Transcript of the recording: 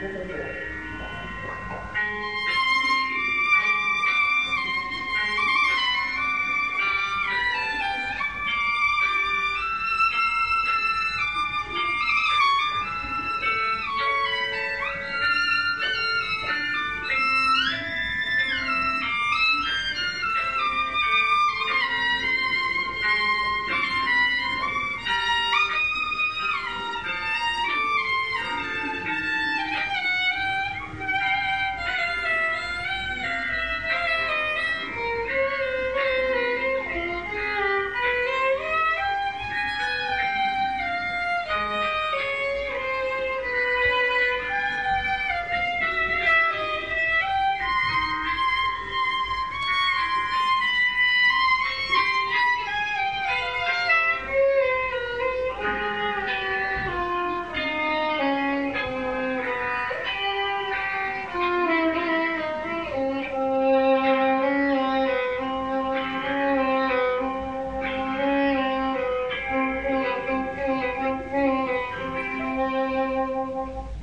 不合作。 formal?